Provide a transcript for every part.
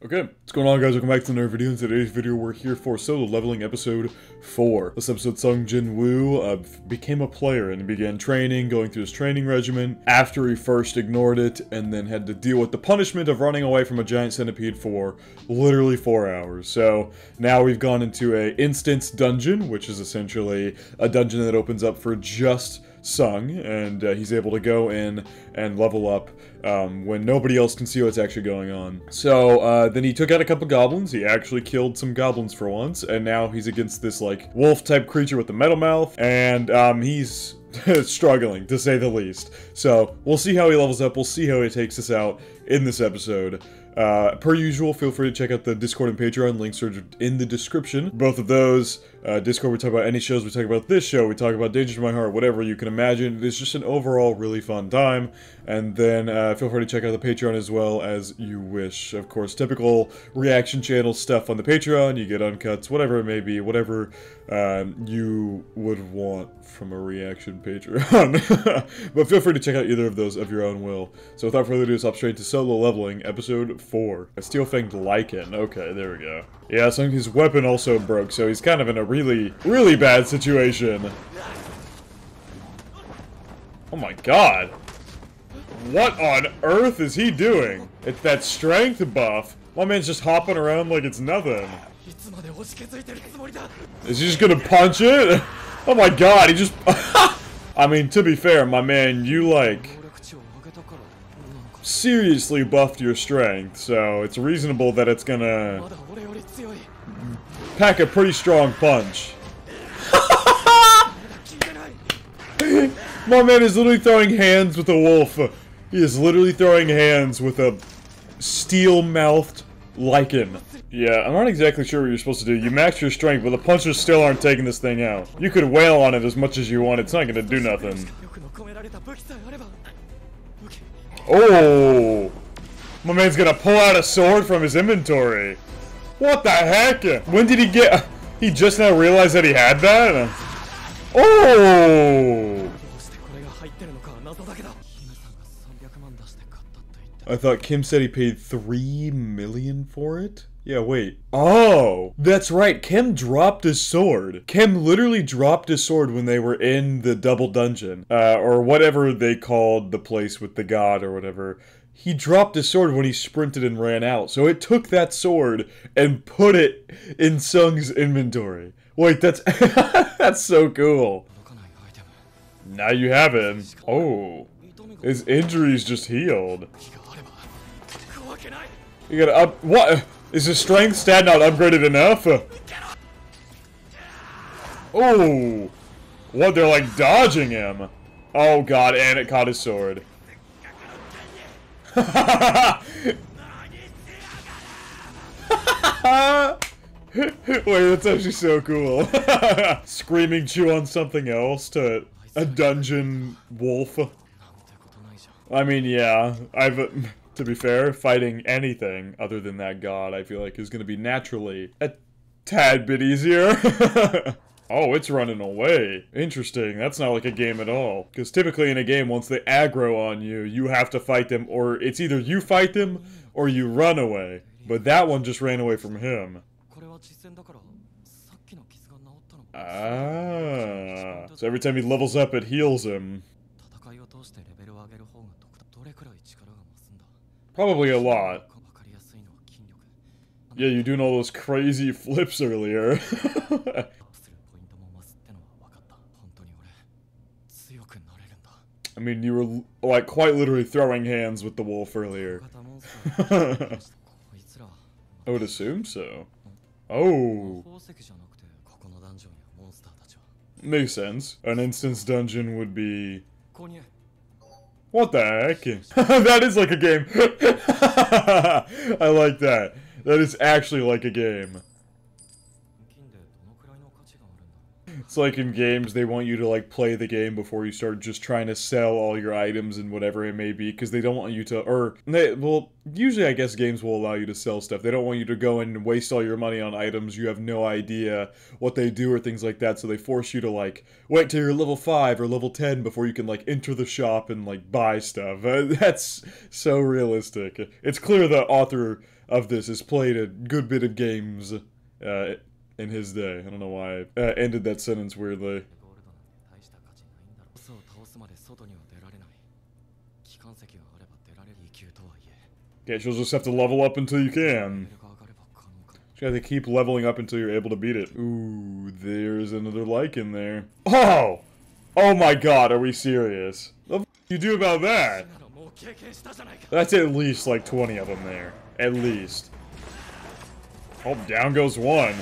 Okay, what's going on guys? Welcome back to another video. In today's video, we're here for solo leveling episode 4. This episode, Sung Jin Woo uh, became a player and began training, going through his training regimen after he first ignored it and then had to deal with the punishment of running away from a giant centipede for literally 4 hours. So now we've gone into a instance dungeon, which is essentially a dungeon that opens up for just Sung, and uh, he's able to go in and level up um, when nobody else can see what's actually going on. So uh, then he took out a couple goblins. He actually killed some goblins for once, and now he's against this like wolf type creature with the metal mouth, and um, he's struggling to say the least. So we'll see how he levels up. We'll see how he takes us out in this episode. Uh, per usual, feel free to check out the Discord and Patreon. Links are in the description. Both of those. Uh, Discord, we talk about any shows. We talk about this show. We talk about Danger to My Heart, whatever you can imagine. It's just an overall really fun time. And then uh, feel free to check out the Patreon as well as you wish. Of course, typical reaction channel stuff on the Patreon. You get uncuts, whatever it may be, whatever um, you would want from a reaction Patreon. but feel free to check out either of those of your own will. So without further ado, let's hop straight to solo leveling, episode 4. A Steel Fanged Lycan. Okay, there we go. Yeah, so his weapon also broke, so he's kind of in a really, really bad situation. Oh my god. What on earth is he doing? It's that strength buff. My man's just hopping around like it's nothing. Is he just gonna punch it? Oh my god, he just... I mean, to be fair, my man, you like... Seriously buffed your strength, so it's reasonable that it's gonna... Pack a pretty strong punch. my man is literally throwing hands with a wolf. He is literally throwing hands with a steel-mouthed Lycan. Yeah, I'm not exactly sure what you're supposed to do. You max your strength, but the punches still aren't taking this thing out. You could wail on it as much as you want, it's not gonna do nothing. Oh! My man's gonna pull out a sword from his inventory. What the heck? When did he get... He just now realized that he had that? Oh! I thought Kim said he paid three million for it? Yeah, wait. Oh! That's right, Kim dropped his sword. Kim literally dropped his sword when they were in the double dungeon. Uh, or whatever they called the place with the god or whatever. He dropped his sword when he sprinted and ran out. So it took that sword and put it in Sung's inventory. Wait, that's that's so cool. Now you have him. Oh. His injuries just healed. You gotta up- what? Is his strength stat not upgraded enough? Oh! What, they're like dodging him? Oh god, and it caught his sword. Wait, that's actually so cool. Screaming chew on something else to a dungeon wolf. I mean, yeah, I've... To be fair, fighting anything other than that god, I feel like is going to be naturally a tad bit easier. oh, it's running away. Interesting. That's not like a game at all. Because typically in a game, once they aggro on you, you have to fight them, or it's either you fight them, or you run away. But that one just ran away from him. Ah. So every time he levels up, it heals him. Probably a lot. Yeah, you're doing all those crazy flips earlier. I mean, you were, like, quite literally throwing hands with the wolf earlier. I would assume so. Oh. Makes sense. An instance dungeon would be... What the heck? that is like a game. I like that. That is actually like a game. It's like in games, they want you to like play the game before you start just trying to sell all your items and whatever it may be, because they don't want you to, or, they, well, usually I guess games will allow you to sell stuff. They don't want you to go and waste all your money on items you have no idea what they do or things like that, so they force you to like, wait till you're level 5 or level 10 before you can like enter the shop and like buy stuff. Uh, that's so realistic. It's clear the author of this has played a good bit of games, uh, in his day. I don't know why I uh, ended that sentence weirdly. Okay, you'll just have to level up until you can. You gotta keep leveling up until you're able to beat it. Ooh, there's another like in there. Oh! Oh my god, are we serious? What the you do about that? That's at least like 20 of them there. At least. Oh, down goes one.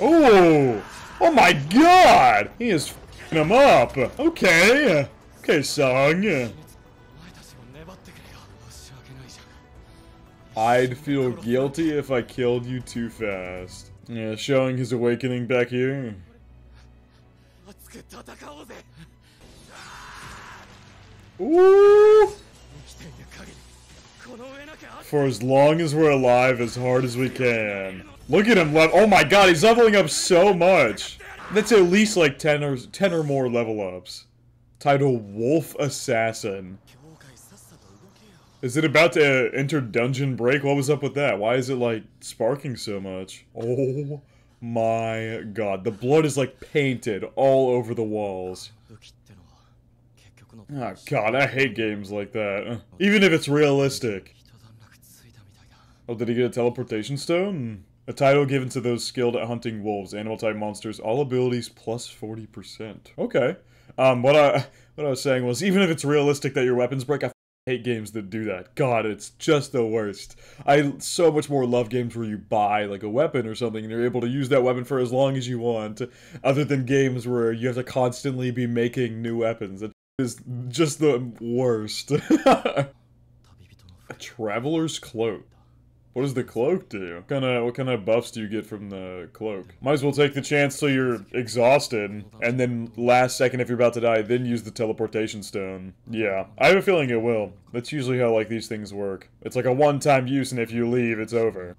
Oh! Oh my god! He is f***ing him up! Okay! Okay, Song. I'd feel guilty if I killed you too fast. Yeah, showing his awakening back here. Ooh! For as long as we're alive, as hard as we can. Look at him level- oh my god, he's leveling up so much! That's at least like 10 or, 10 or more level ups. Title Wolf Assassin. Is it about to enter Dungeon Break? What was up with that? Why is it like sparking so much? Oh my god, the blood is like painted all over the walls. Oh god, I hate games like that. Even if it's realistic. Oh, did he get a teleportation stone? A title given to those skilled at hunting wolves, animal type monsters, all abilities plus 40%. Okay. Um, what I what I was saying was even if it's realistic that your weapons break, I hate games that do that. God, it's just the worst. I so much more love games where you buy like a weapon or something and you're able to use that weapon for as long as you want, other than games where you have to constantly be making new weapons. It is just the worst. a traveler's cloak. What does the cloak do? What kind of what kind of buffs do you get from the cloak? Might as well take the chance till you're exhausted, and then last second if you're about to die, then use the teleportation stone. Yeah, I have a feeling it will. That's usually how like these things work. It's like a one-time use, and if you leave, it's over.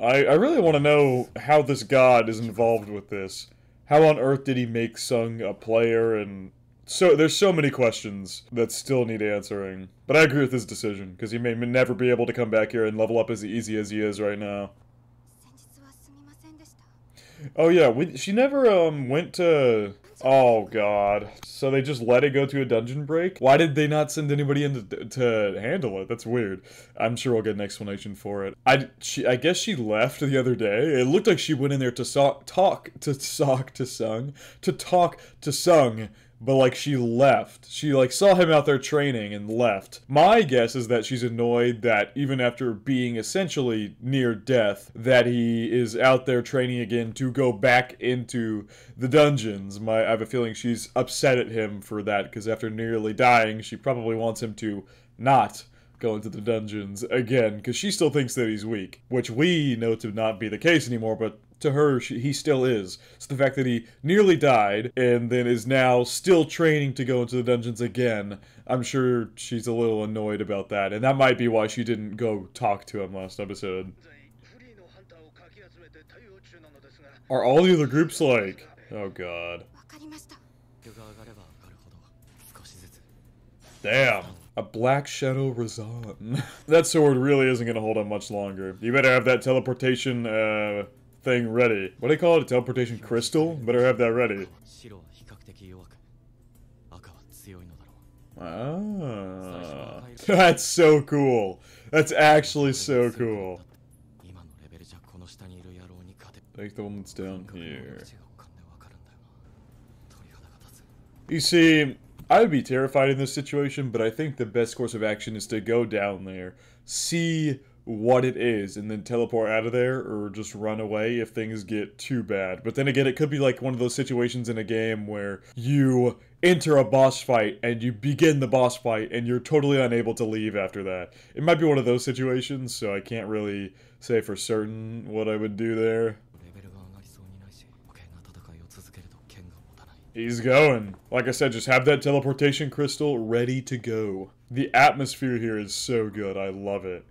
I, I really want to know how this god is involved with this. How on earth did he make Sung a player and so there's so many questions that still need answering. But I agree with his decision because he may never be able to come back here and level up as easy as he is right now. Oh yeah, we, she never um went to. Oh god. So they just let it go to a dungeon break? Why did they not send anybody in to, to handle it? That's weird. I'm sure we'll get an explanation for it. I she, I guess she left the other day. It looked like she went in there to so- talk to sock to sung to talk to sung but like she left. She like saw him out there training and left. My guess is that she's annoyed that even after being essentially near death, that he is out there training again to go back into the dungeons. My I have a feeling she's upset at him for that because after nearly dying, she probably wants him to not go into the dungeons again because she still thinks that he's weak, which we know to not be the case anymore, but to her, she, he still is. So the fact that he nearly died and then is now still training to go into the dungeons again, I'm sure she's a little annoyed about that. And that might be why she didn't go talk to him last episode. Are all the other groups like, oh god. Damn. A black shadow Razan. that sword really isn't going to hold on much longer. You better have that teleportation uh, thing ready. What do they call it? A teleportation crystal? Better have that ready. Ah. That's so cool. That's actually so cool. Take the one down here. You see, I would be terrified in this situation, but I think the best course of action is to go down there, see what it is and then teleport out of there or just run away if things get too bad. But then again, it could be like one of those situations in a game where you enter a boss fight and you begin the boss fight and you're totally unable to leave after that. It might be one of those situations, so I can't really say for certain what I would do there. He's going. Like I said, just have that teleportation crystal ready to go. The atmosphere here is so good. I love it.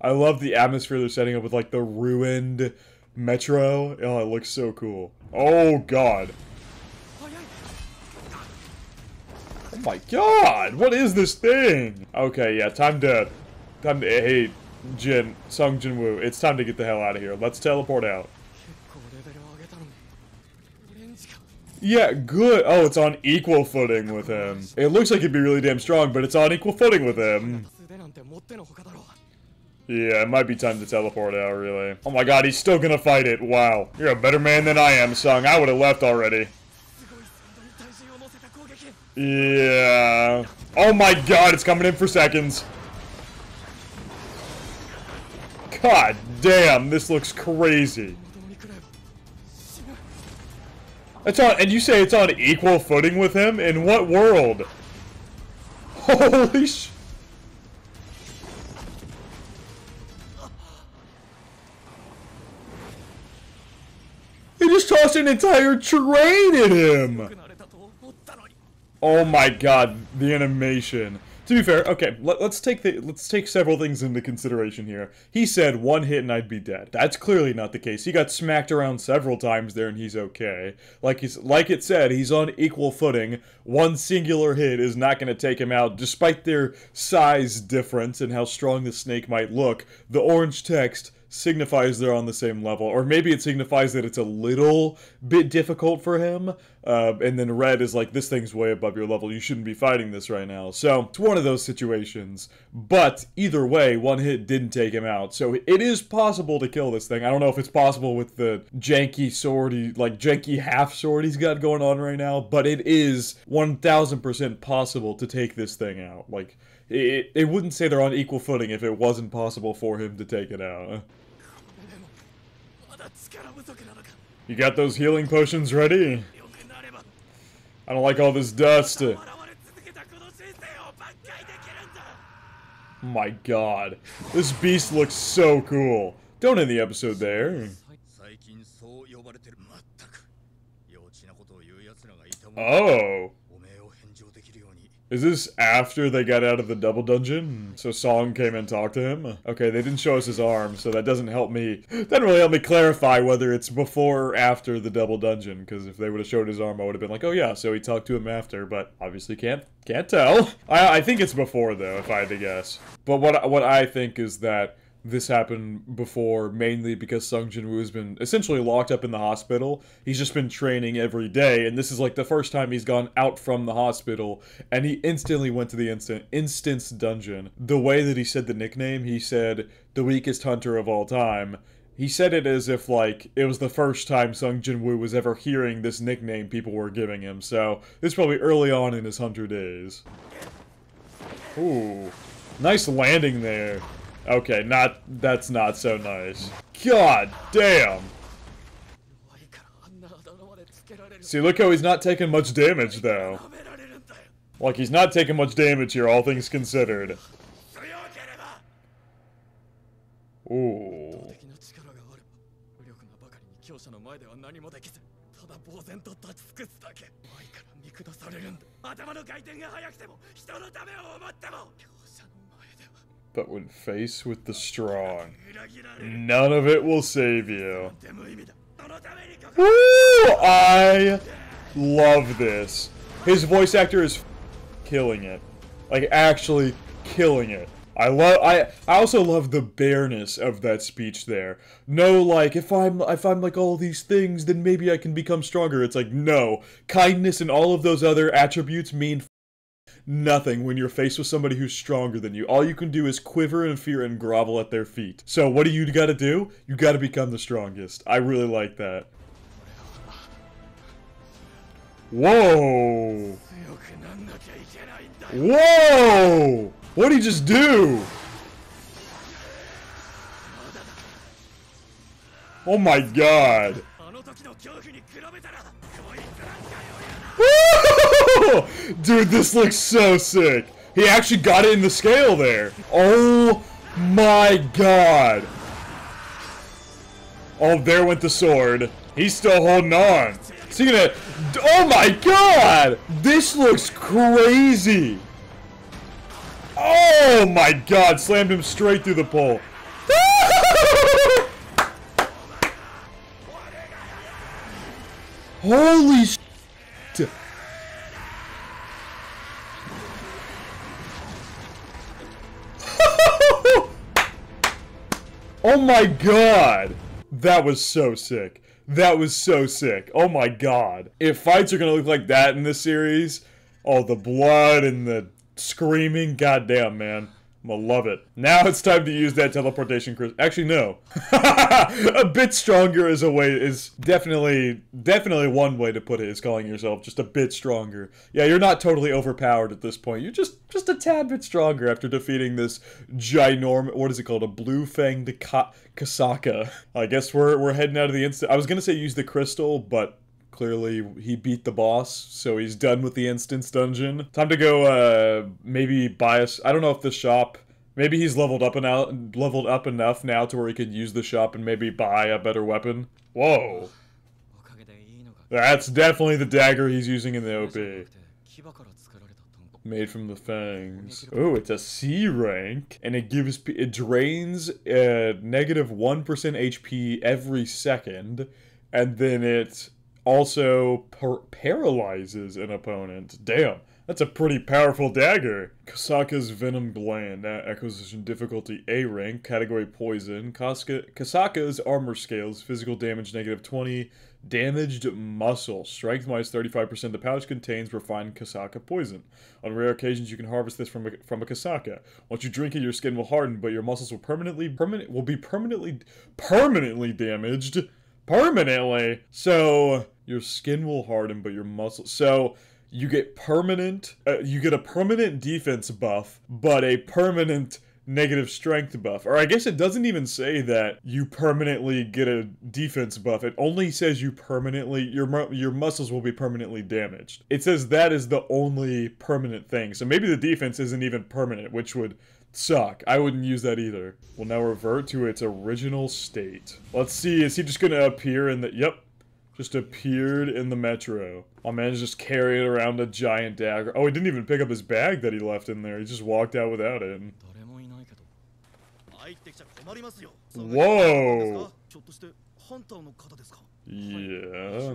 I love the atmosphere they're setting up with like the ruined metro. Oh, it looks so cool. Oh god. Oh my god, what is this thing? Okay, yeah, time to time to eh, hey Jin Sung Jin Woo, it's time to get the hell out of here. Let's teleport out. Yeah, good. Oh, it's on equal footing with him. It looks like he'd be really damn strong, but it's on equal footing with him. Yeah, it might be time to teleport out, really. Oh my god, he's still gonna fight it. Wow. You're a better man than I am, Sung. I would have left already. Yeah. Oh my god, it's coming in for seconds. God damn, this looks crazy. It's on, and you say it's on equal footing with him? In what world? Holy shit. an entire train at him! Oh my god, the animation. To be fair, okay, let, us take the, let's take several things into consideration here. He said one hit and I'd be dead. That's clearly not the case. He got smacked around several times there and he's okay. Like he's like it said, he's on equal footing. One singular hit is not going to take him out despite their size difference and how strong the snake might look. The orange text signifies they're on the same level, or maybe it signifies that it's a little bit difficult for him. Uh, and then red is like this thing's way above your level. You shouldn't be fighting this right now. So it's one of those situations. But either way, one hit didn't take him out. So it is possible to kill this thing. I don't know if it's possible with the janky sword, like janky half sword he's got going on right now, but it is 1000% possible to take this thing out. Like it, wouldn't say they're on equal footing if it wasn't possible for him to take it out. You got those healing potions ready? I don't like all this dust. My god. This beast looks so cool. Don't end the episode there. Oh. Is this after they got out of the double dungeon? So Song came and talked to him? Okay, they didn't show us his arm, so that doesn't help me. Doesn't really help me clarify whether it's before or after the double dungeon, because if they would have showed his arm, I would have been like, oh yeah, so he talked to him after, but obviously can't can't tell. I, I think it's before though, if I had to guess. But what what I think is that this happened before mainly because Sung Jin-woo has been essentially locked up in the hospital. He's just been training every day, and this is like the first time he's gone out from the hospital, and he instantly went to the instant instance dungeon. The way that he said the nickname, he said the weakest hunter of all time. He said it as if like it was the first time Sung Jin-woo was ever hearing this nickname people were giving him. So this is probably early on in his hunter days. Ooh, nice landing there. Okay, not that's not so nice. God damn. See, look how he's not taking much damage, though. Like, he's not taking much damage here, all things considered. Ooh. But when faced with the strong, none of it will save you. Woo! I love this. His voice actor is killing it. Like, actually killing it. I love I I also love the bareness of that speech there. No like if I'm if I'm like all these things then maybe I can become stronger. It's like no. Kindness and all of those other attributes mean nothing when you're faced with somebody who's stronger than you. All you can do is quiver in fear and grovel at their feet. So what do you gotta do? You gotta become the strongest. I really like that. Whoa! Whoa! What'd he just do? Oh my god. Dude, this looks so sick. He actually got it in the scale there. Oh my god. Oh, there went the sword. He's still holding on. Is he gonna... Oh my god! This looks crazy! Oh my god! Slammed him straight through the pole. Holy oh my god! That was so sick. That was so sick. Oh my god. If fights are gonna look like that in this series, all the blood and the screaming, goddamn, man. Gonna love it. Now it's time to use that teleportation Chris. Actually, no. a bit stronger is a way is definitely definitely one way to put it is calling yourself just a bit stronger. Yeah, you're not totally overpowered at this point. You're just just a tad bit stronger after defeating this ginormous what is it called? A blue fanged ka- Kasaka. I guess we're we're heading out of the instant. I was gonna say use the crystal, but Clearly, he beat the boss, so he's done with the instance dungeon. Time to go, uh, maybe buy us. I don't know if the shop. Maybe he's leveled up and out, leveled up enough now to where he could use the shop and maybe buy a better weapon. Whoa. That's definitely the dagger he's using in the OP. Made from the fangs. Oh, it's a C rank, and it gives it drains uh, negative one percent HP every second, and then it also par- paralyzes an opponent. Damn, that's a pretty powerful dagger. Kasaka's venom gland, acquisition difficulty A rank, category poison. Kasaka's armor scales, physical damage negative twenty. Damaged muscle. Strength minus 35%. The pouch contains refined Kasaka poison. On rare occasions, you can harvest this from a, from a Kasaka. Once you drink it, your skin will harden, but your muscles will permanently permanent will be permanently permanently damaged. Permanently. So your skin will harden, but your muscles. So you get permanent. Uh, you get a permanent defense buff, but a permanent negative strength buff. Or I guess it doesn't even say that you permanently get a defense buff. It only says you permanently your your muscles will be permanently damaged. It says that is the only permanent thing. So maybe the defense isn't even permanent, which would suck. I wouldn't use that either. We'll now revert to its original state. Let's see. Is he just to appear in the Yep just appeared in the metro. My man is just carrying around a giant dagger. Oh, he didn't even pick up his bag that he left in there. He just walked out without it. Whoa! Yeah.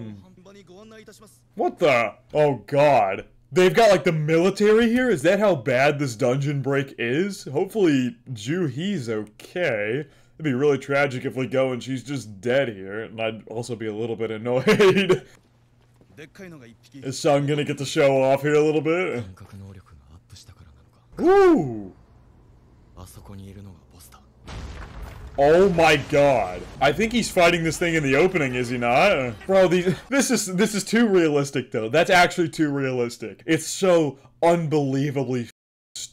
What the? Oh god. They've got like the military here? Is that how bad this dungeon break is? Hopefully, Juhi's okay. It'd be really tragic if we go and she's just dead here, and I'd also be a little bit annoyed. Is Sean gonna get to show off here a little bit? Ooh! Oh my god. I think he's fighting this thing in the opening, is he not? Bro, these this is this is too realistic though. That's actually too realistic. It's so unbelievably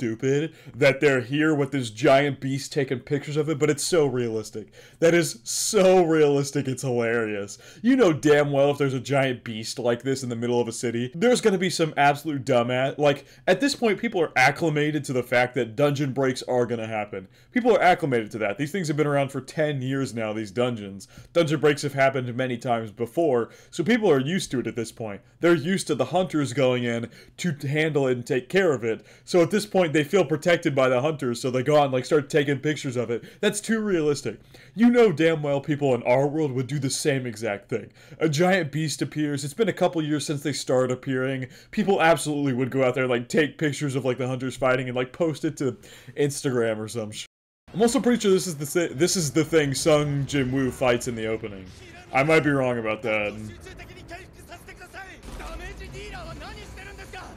stupid that they're here with this giant beast taking pictures of it, but it's so realistic. That is so realistic, it's hilarious. You know damn well if there's a giant beast like this in the middle of a city, there's gonna be some absolute dumbass. Like, at this point, people are acclimated to the fact that dungeon breaks are gonna happen. People are acclimated to that. These things have been around for 10 years now, these dungeons. Dungeon breaks have happened many times before, so people are used to it at this point. They're used to the hunters going in to handle it and take care of it. So at this point, they feel protected by the hunters, so they go out and like start taking pictures of it. That's too realistic. You know damn well people in our world would do the same exact thing. A giant beast appears. It's been a couple years since they started appearing. People absolutely would go out there and like take pictures of like the hunters fighting and like post it to Instagram or some I'm also pretty sure this is the thi- this is the thing Sung Jin Woo fights in the opening. I might be wrong about that.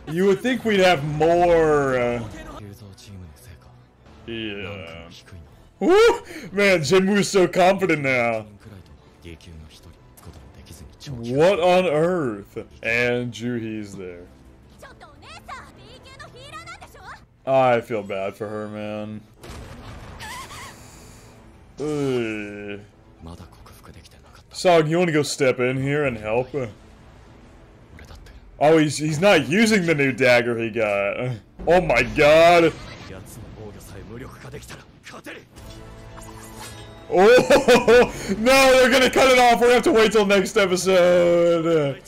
You would think we'd have more. Uh, yeah. Woo! Man, Jinmu is so confident now. What on earth? And Juhi's there. I feel bad for her, man. Ugh. Sog, you want to go step in here and help? Oh, he's, he's not using the new dagger he got. Oh my god. Oh, no, they're gonna cut it off. We're gonna have to wait till next episode.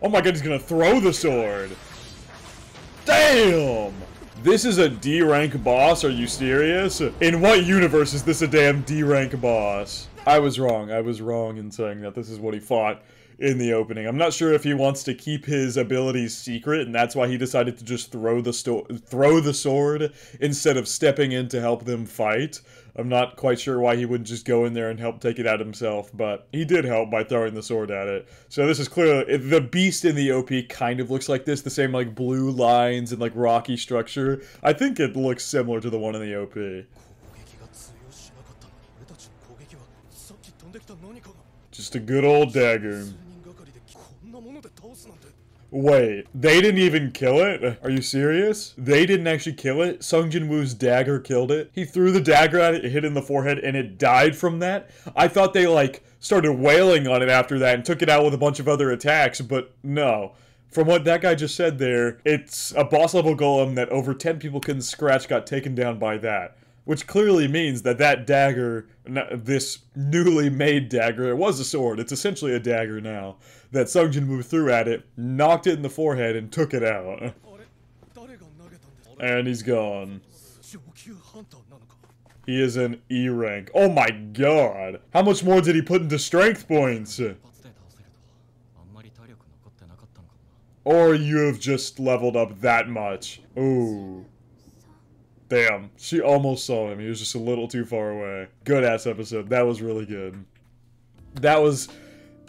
Oh my god, he's gonna throw the sword. Damn! This is a D rank boss, are you serious? In what universe is this a damn D rank boss? I was wrong, I was wrong in saying that this is what he fought in the opening. I'm not sure if he wants to keep his abilities secret, and that's why he decided to just throw the sto- throw the sword instead of stepping in to help them fight. I'm not quite sure why he wouldn't just go in there and help take it out himself, but he did help by throwing the sword at it. So this is clearly the beast in the OP kind of looks like this, the same like blue lines and like rocky structure. I think it looks similar to the one in the OP. Just a good old dagger. Wait, they didn't even kill it? Are you serious? They didn't actually kill it? Sung Jin Woo's dagger killed it? He threw the dagger at it, it hit in the forehead, and it died from that? I thought they, like, started wailing on it after that and took it out with a bunch of other attacks, but no. From what that guy just said there, it's a boss level golem that over 10 people couldn't scratch got taken down by that. Which clearly means that that dagger, this newly made dagger, it was a sword, it's essentially a dagger now, that Sungjin Woo threw at it, knocked it in the forehead, and took it out. And he's gone. He is an E rank. Oh my god. How much more did he put into strength points? Or you have just leveled up that much. Ooh. Damn, she almost saw him. He was just a little too far away. Good ass episode. That was really good. That was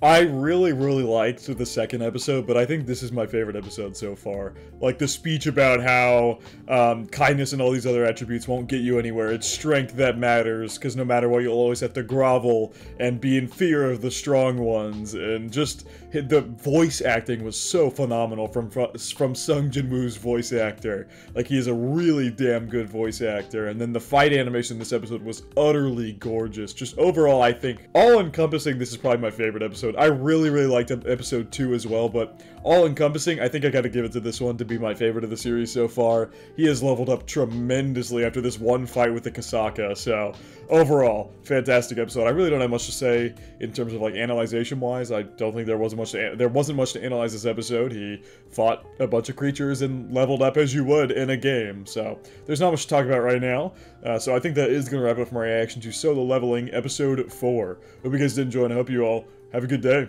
I really, really liked the second episode, but I think this is my favorite episode so far. Like the speech about how um, kindness and all these other attributes won't get you anywhere. It's strength that matters, because no matter what, you'll always have to grovel and be in fear of the strong ones. And just the voice acting was so phenomenal from from Sung Jin Woo's voice actor. Like he is a really damn good voice actor. And then the fight animation in this episode was utterly gorgeous. Just overall, I think all encompassing, this is probably my favorite episode. I really, really liked episode two as well, but all encompassing, I think I got to give it to this one to be my favorite of the series so far. He has leveled up tremendously after this one fight with the Kasaka. So overall, fantastic episode. I really don't have much to say in terms of like analyzation wise. I don't think there wasn't much to there wasn't much to analyze this episode. He fought a bunch of creatures and leveled up as you would in a game. So there's not much to talk about right now. Uh, so I think that is going to wrap up my reaction to Solo Leveling episode four. Hope you guys did enjoy, and I hope you all have a good day.